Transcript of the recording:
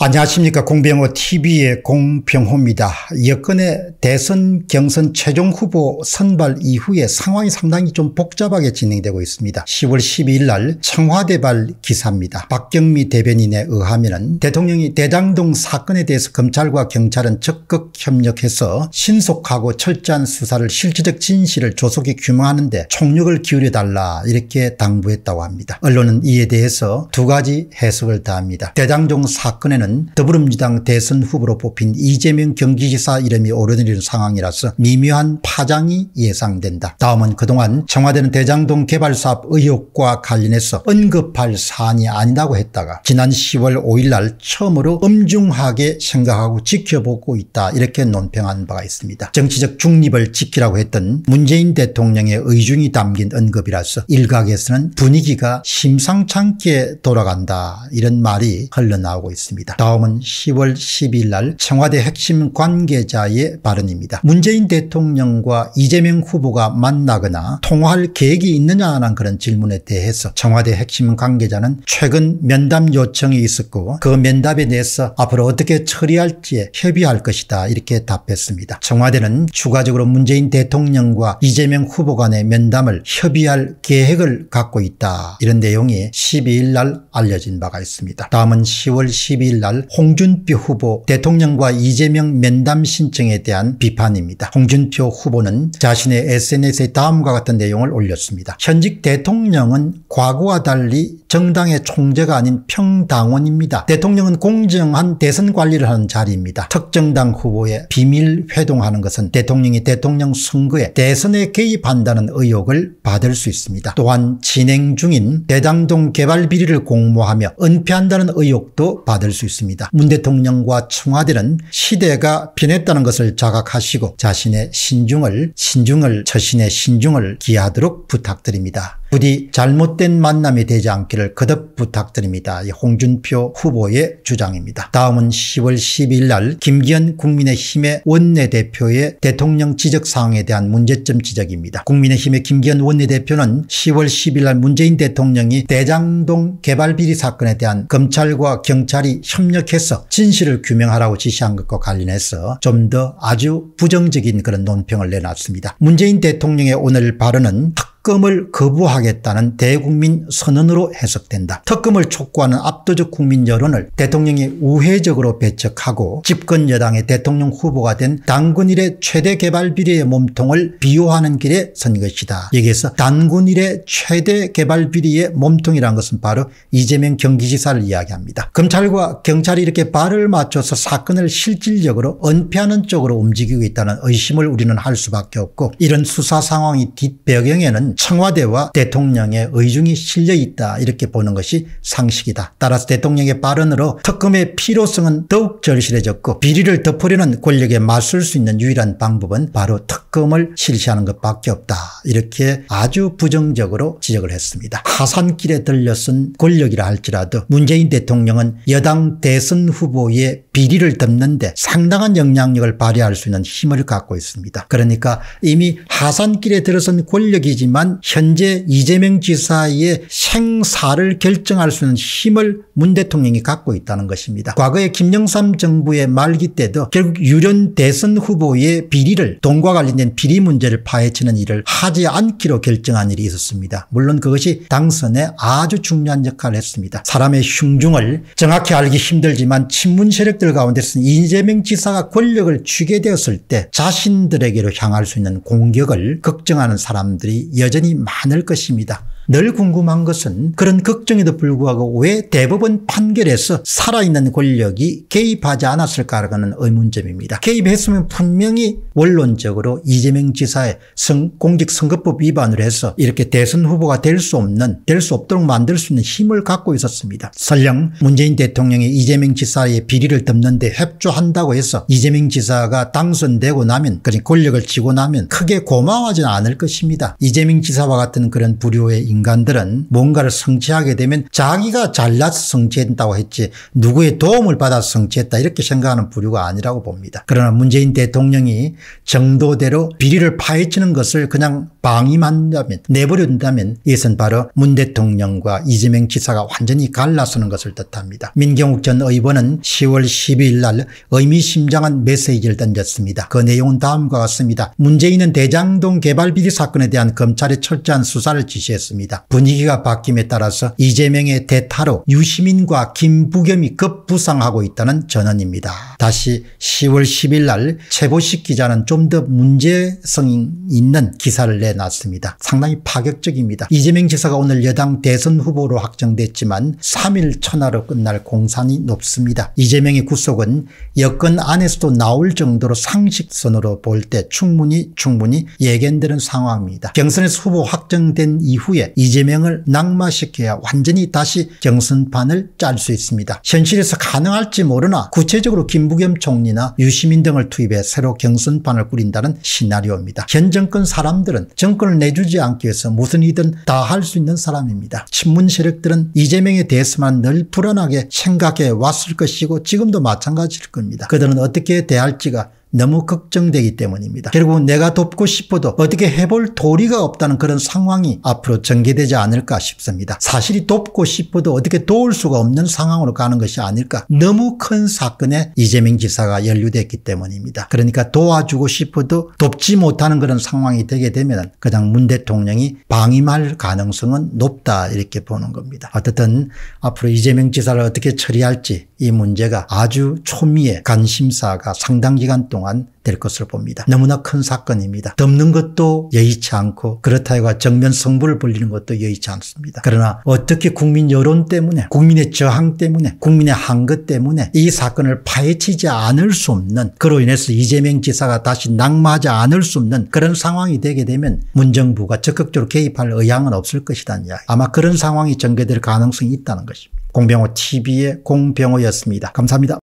안녕하십니까 공병호 tv의 공병호입니다. 여건의 대선 경선 최종 후보 선발 이후에 상황이 상당히 좀 복잡하게 진행되고 있습니다. 10월 12일 날 청와대발 기사입니다. 박경미 대변인에 의하면 대통령이 대장동 사건에 대해서 검찰과 경찰은 적극 협력해서 신속하고 철저한 수사를 실질적 진실을 조속히 규명하는 데 총력을 기울여달라 이렇게 당부했다고 합니다. 언론은 이에 대해서 두 가지 해석을 다합니다. 대장동 사건에는 경우는 더불어민주당 대선 후보로 뽑힌 이재명 경기지사 이름이 오르내리는 상황이라서 미묘한 파장이 예상된다. 다음은 그동안 청와대는 대장동 개발 사업 의혹과 관련해서 언급할 사안이 아니라고 했다가 지난 10월 5일 날 처음으로 엄중하게 생각하고 지켜보고 있다 이렇게 논평한 바가 있습니다. 정치적 중립을 지키라고 했던 문재인 대통령의 의중이 담긴 언급이라서 일각에서는 분위기가 심상찮게 돌아간다 이런 말이 흘러나오고 있습니다. 다음은 10월 12일 날 청와대 핵심 관계자의 발언입니다. 문재인 대통령과 이재명 후보가 만나거나 통화할 계획이 있느냐는 그런 질문에 대해서 청와대 핵심 관계자는 최근 면담 요청이 있었고 그 면담에 대해서 앞으로 어떻게 처리할지 협의할 것이다 이렇게 답했습니다. 청와대는 추가적으로 문재인 대통령과 이재명 후보 간의 면담을 협의할 계획을 갖고 있다 이런 내용이 12일 날 알려진 바가 있습니다. 다음은 10월 12일 날날 홍준표 후보 대통령과 이재명 면담 신청에 대한 비판입니다. 홍준표 후보는 자신의 SNS에 다음과 같은 내용을 올렸습니다. 현직 대통령은 과거와 달리 정당의 총재가 아닌 평당원입니다. 대통령은 공정한 대선 관리를 하는 자리입니다. 특정당 후보에 비밀 회동하는 것은 대통령이 대통령 선거에 대선에 개입한다는 의혹을 받을 수 있습니다. 또한 진행 중인 대장동 개발 비리를 공모하며 은폐한다는 의혹도 받을 수 있습니다. 있습니다. 문 대통령과 청와대는 시대가 변했다는 것을 자각하시고 자신의 신중을 신중을 처신의 신중을 기하도록 부탁드립니다. 부디 잘못된 만남이 되지 않기를 거듭 부탁드립니다. 홍준표 후보의 주장입니다. 다음은 10월 12일 날 김기현 국민의힘의 원내대표의 대통령 지적 사항에 대한 문제점 지적입니다. 국민의힘의 김기현 원내대표는 10월 10일 날 문재인 대통령이 대장동 개발 비리 사건에 대한 검찰과 경찰이 협력해서 진실을 규명하라고 지시한 것과 관련해서 좀 더 아주 부정적인 그런 논평을 내놨습니다. 문재인 대통령의 오늘 발언은 특검을 거부하겠다는 대국민 선언으로 해석된다. 특검을 촉구하는 압도적 국민 여론을 대통령이 우회적으로 배척하고 집권 여당의 대통령 후보가 된 당군일의 최대 개발 비리의 몸통을 비호하는 길에 선 것이다. 여기에서 당군일의 최대 개발 비리의 몸통이라는 것은 바로 이재명 경기지사를 이야기합니다. 검찰과 경찰이 이렇게 발을 맞춰서 사건을 실질적으로 은폐하는 쪽으로 움직이고 있다는 의심을 우리는 할 수밖에 없고 이런 수사 상황이 뒷배경에는 청와대와 대통령의 의중이 실려 있다 이렇게 보는 것이 상식이다. 따라서 대통령의 발언으로 특검의 필요성은 더욱 절실해졌고 비리를 덮으려는 권력에 맞설 수 있는 유일한 방법은 바로 특검을 실시하는 것밖에 없다. 이렇게 아주 부정적으로 지적을 했습니다. 하산길에 들려선 권력이라 할지라도 문재인 대통령은 여당 대선 후보의 비리를 덮는데 상당한 영향력을 발휘할 수 있는 힘을 갖고 있습니다. 그러니까 이미 하산길에 들어선 권력이 지만 현재 이재명 지사의 생사를 결정할 수 있는 힘을 문 대통령이 갖고 있다는 것입니다. 과거에 김영삼 정부의 말기 때도 결국 유련 대선 후보의 비리를 돈과 관련된 비리 문제를 파헤치는 일을 하지 않기로 결정한 일이 있었습니다. 물론 그것이 당선에 아주 중요한 역할을 했습니다. 사람의 흉중을 정확히 알기 힘들지만 친문 세력들 세력들 가운데서 이재명 지사가 권력을 쥐게 되었을 때 자신들에게로 향할 수 있는 공격을 걱정하는 사람들이 여전히 많을 것입니다. 늘 궁금한 것은 그런 걱정에도 불구하고 왜 대법원 판결에서 살아있는 권력이 개입하지 않았을까라는 의문점입니다. 개입했으면 분명히 원론적으로 이재명 지사의 성, 공직선거법 위반을 해서 이렇게 대선 후보가 될 수 없는 될 수 없도록 만들 수 있는 힘을 갖고 있었습니다. 설령 문재인 대통령이 이재명 지사의 비리를 덮는데 협조한다고 해서 이재명 지사가 당선되고 나면 그런 권력을 쥐고 나면 크게 고마워하지는 않을 것입니다. 이재명 지사와 같은 그런 부류의 인간들은 뭔가를 성취하게 되면 자기가 잘나서 성취했다고 했지 누구의 도움을 받아서 성취했다 이렇게 생각하는 부류가 아니라고 봅니다. 그러나 문재인 대통령이 정도대로 비리를 파헤치는 것을 그냥 방임한다면 내버려둔다면 이것은 바로 문 대통령과 이재명 지사가 완전히 갈라서는 것을 뜻합니다. 민경욱 전 의원은 10월 12일 날 의미심장한 메시지를 던졌습니다. 그 내용은 다음과 같습니다. 문재인은 대장동 개발 비리 사건에 대한 검찰의 철저한 수사를 지시했습니다. 분위기가 바뀜에 따라서 이재명의 대타로 유시민과 김부겸이 급부상하고 있다는 전언입니다. 다시 10월 10일 날 최보식 기자는 좀 더 문제성 있는 기사를 내 놨습니다. 상당히 파격적입니다. 이재명 지사가 오늘 여당 대선 후보로 확정됐지만 3일 천하로 끝날 공산이 높습니다. 이재명의 구속은 여권 안에서도 나올 정도로 상식선으로 볼 때 충분히 충분히 예견되는 상황입니다. 경선에서 후보 확정된 이후에 이재명을 낙마시켜야 완전히 다시 경선판을 짤 수 있습니다. 현실에서 가능할지 모르나 구체적으로 김부겸 총리나 유시민 등을 투입해 새로 경선판을 꾸린다는 시나리오입니다. 현 정권 사람들은 정권을 내주지 않기 위해서 무슨 이든 다 할 수 있는 사람입니다. 친문 세력들은 이재명에 대해서만 늘 불안하게 생각해 왔을 것이고 지금도 마찬가지일 겁니다. 그들은 어떻게 대할지가 너무 걱정되기 때문입니다. 결국 내가 돕고 싶어도 어떻게 해볼 도리가 없다는 그런 상황이 앞으로 전개되지 않을까 싶습니다. 사실이 돕고 싶어도 어떻게 도울 수가 없는 상황으로 가는 것이 아닐까. 너무 큰 사건에 이재명 지사가 연루됐기 때문입니다. 그러니까 도와주고 싶어도 돕지 못하는 그런 상황이 되게 되면 그냥 문 대통령이 방임할 가능성은 높다 이렇게 보는 겁니다. 어쨌든 앞으로 이재명 지사를 어떻게 처리할지 이 문제가 아주 초미의 관심사가 상당 기간 동안 될 것으로 봅니다. 너무나 큰 사건입니다. 덮는 것도 여의치 않고 그렇다 해가 정면 성부를 벌리는 것도 여의치 않습니다. 그러나 어떻게 국민 여론 때문에 국민의 저항 때문에 국민의 한것 때문에 이 사건을 파헤치지 않을 수 없는 그로 인해서 이재명 지사가 다시 낙마하지 않을 수 없는 그런 상황이 되게 되면 문정부가 적극적으로 개입할 의향은 없을 것이라는 이야기. 아마 그런 상황이 전개될 가능성이 있다는 것입니다. 공병호 TV의 공병호였습니다. 감사합니다.